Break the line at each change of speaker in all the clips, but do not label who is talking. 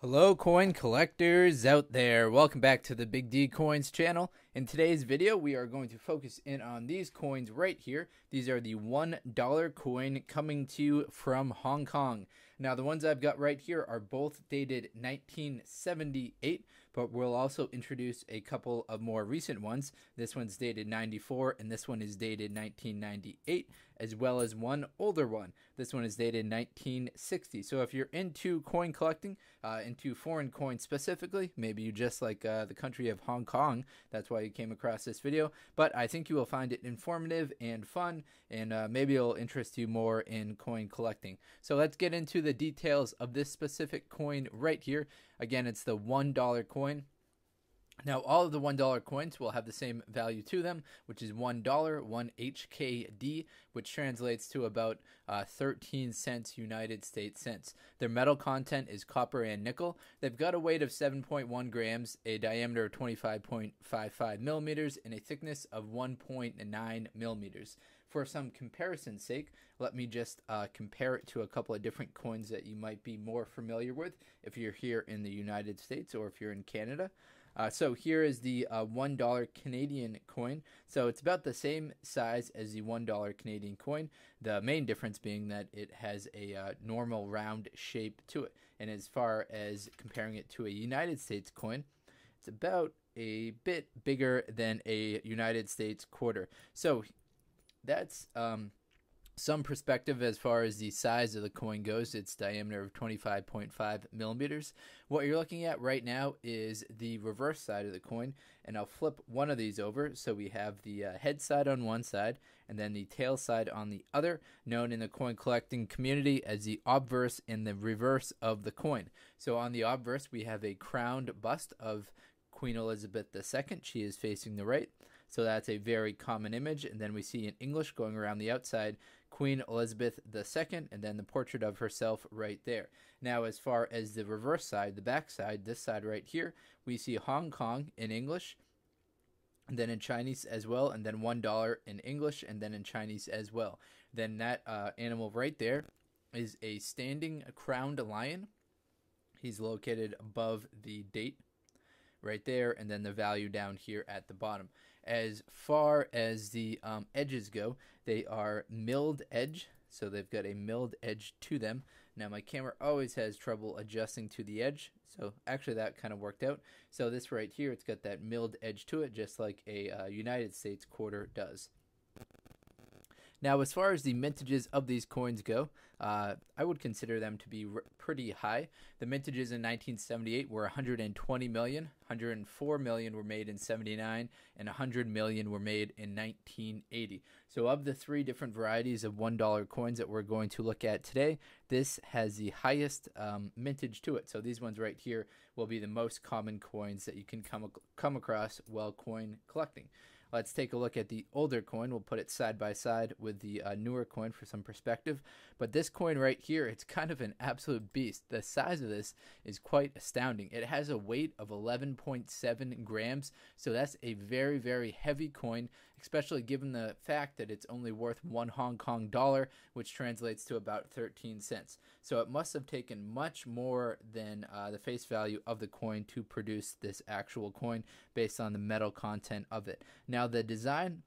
Hello coin collectors out there. Welcome back to the Big D Coins channel. In today's video, we are going to focus in on these coins right here. These are the $1 coin coming to you from Hong Kong. Now, the ones I've got right here are both dated 1978, but we'll also introduce a couple of more recent ones. This one's dated 94 and this one is dated 1998, as well as one older one. This one is dated 1960. So if you're into coin collecting, uh, into foreign coins specifically, maybe you just like uh, the country of Hong Kong, that's why you came across this video, but I think you will find it informative and fun, and uh, maybe it'll interest you more in coin collecting. So let's get into the details of this specific coin right here. Again, it's the $1 coin going now, all of the $1 coins will have the same value to them, which is $1, 1 HKD, which translates to about uh, 13 cents United States cents. Their metal content is copper and nickel. They've got a weight of 7.1 grams, a diameter of 25.55 millimeters, and a thickness of 1.9 millimeters. For some comparison's sake, let me just uh, compare it to a couple of different coins that you might be more familiar with if you're here in the United States or if you're in Canada. Uh, so here is the uh, $1 Canadian coin. So it's about the same size as the $1 Canadian coin. The main difference being that it has a uh, normal round shape to it. And as far as comparing it to a United States coin, it's about a bit bigger than a United States quarter. So that's um, some perspective as far as the size of the coin goes. Its diameter of 25.5 millimeters. What you're looking at right now is the reverse side of the coin, and I'll flip one of these over. So we have the uh, head side on one side, and then the tail side on the other, known in the coin collecting community as the obverse and the reverse of the coin. So on the obverse, we have a crowned bust of Queen Elizabeth II. She is facing the right. So that's a very common image. And then we see in English going around the outside Queen Elizabeth II, and then the portrait of herself right there. Now, as far as the reverse side, the back side, this side right here, we see Hong Kong in English, and then in Chinese as well, and then one dollar in English, and then in Chinese as well. Then that uh, animal right there is a standing crowned lion. He's located above the date right there, and then the value down here at the bottom. As far as the um, edges go, they are milled edge, so they've got a milled edge to them. Now my camera always has trouble adjusting to the edge, so actually that kind of worked out. So this right here, it's got that milled edge to it, just like a uh, United States quarter does. Now, as far as the mintages of these coins go, uh, I would consider them to be pretty high. The mintages in 1978 were 120 million, 104 million were made in 79, and 100 million were made in 1980. So, of the three different varieties of $1 coins that we're going to look at today, this has the highest um, mintage to it. So, these ones right here will be the most common coins that you can come, come across while coin collecting. Let's take a look at the older coin. We'll put it side by side with the uh, newer coin for some perspective. But this coin right here, it's kind of an absolute beast. The size of this is quite astounding. It has a weight of 11.7 grams, so that's a very, very heavy coin, especially given the fact that it's only worth one Hong Kong dollar, which translates to about 13 cents. So it must have taken much more than uh, the face value of the coin to produce this actual coin based on the metal content of it. Now, the design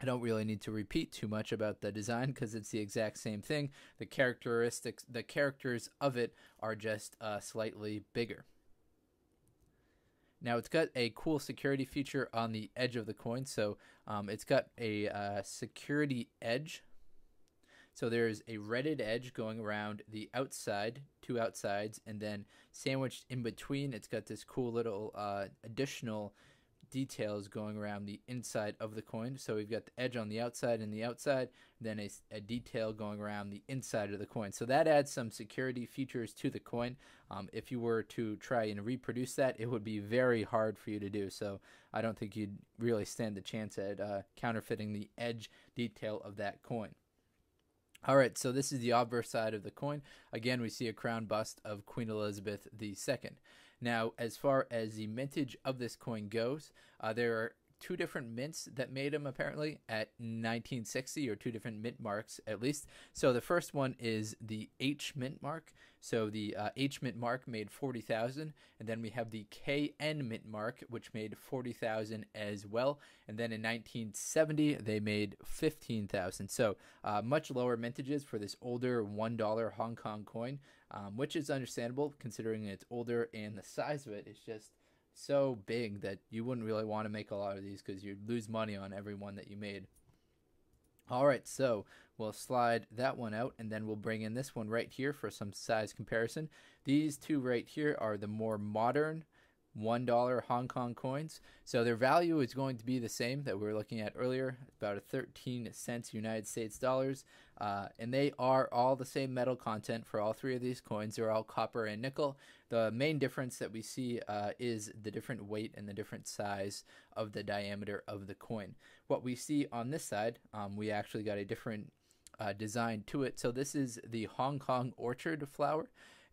I don't really need to repeat too much about the design because it's the exact same thing. The characteristics, the characters of it are just uh, slightly bigger. Now it's got a cool security feature on the edge of the coin. So um, it's got a uh, security edge. So there's a reeded edge going around the outside, two outsides, and then sandwiched in between, it's got this cool little uh, additional details going around the inside of the coin. So we've got the edge on the outside and the outside, then a, a detail going around the inside of the coin. So that adds some security features to the coin. Um, if you were to try and reproduce that, it would be very hard for you to do. So I don't think you'd really stand the chance at uh, counterfeiting the edge detail of that coin. All right, so this is the obverse side of the coin. Again, we see a crown bust of Queen Elizabeth II. Now, as far as the mintage of this coin goes, uh, there are two different mints that made them apparently at 1960 or two different mint marks at least. So the first one is the H mint mark. So the uh, H mint mark made 40,000 and then we have the KN mint mark which made 40,000 as well. And then in 1970 they made 15,000. So uh, much lower mintages for this older $1 Hong Kong coin, um, which is understandable considering it's older and the size of it is just so big that you wouldn't really want to make a lot of these because you'd lose money on every one that you made. All right, so we'll slide that one out and then we'll bring in this one right here for some size comparison. These two right here are the more modern $1 Hong Kong coins. So their value is going to be the same that we were looking at earlier, about a 13 cents United States dollars. Uh, and they are all the same metal content for all three of these coins. They're all copper and nickel. The main difference that we see uh, is the different weight and the different size of the diameter of the coin. What we see on this side, um, we actually got a different uh, design to it. So this is the Hong Kong orchid flower.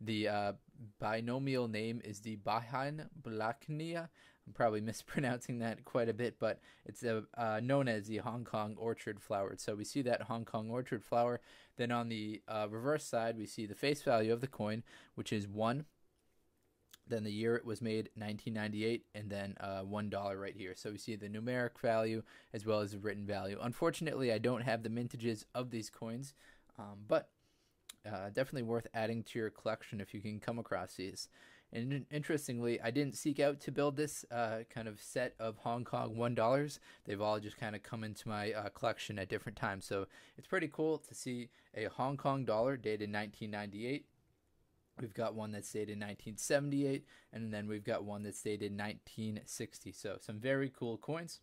The uh, binomial name is the Bahan Blaknia. I'm probably mispronouncing that quite a bit, but it's a, uh, known as the Hong Kong orchid flower. So we see that Hong Kong orchid flower. Then on the uh, reverse side, we see the face value of the coin, which is 1. Then the year it was made, 1998, and then uh, $1 right here. So we see the numeric value as well as the written value. Unfortunately, I don't have the mintages of these coins, um, but uh, definitely worth adding to your collection if you can come across these. And interestingly, I didn't seek out to build this uh, kind of set of Hong Kong one dollars. They've all just kind of come into my uh, collection at different times. So it's pretty cool to see a Hong Kong dollar dated 1998. We've got one that's dated 1978, and then we've got one that's dated 1960. So some very cool coins.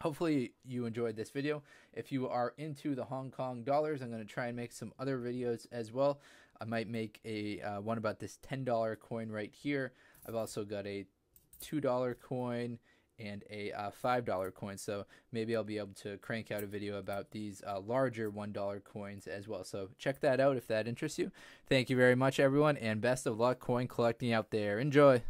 Hopefully you enjoyed this video. If you are into the Hong Kong dollars, I'm going to try and make some other videos as well. I might make a uh, one about this $10 coin right here. I've also got a $2 coin and a uh, $5 coin. So maybe I'll be able to crank out a video about these uh, larger $1 coins as well. So check that out if that interests you. Thank you very much, everyone, and best of luck coin collecting out there. Enjoy.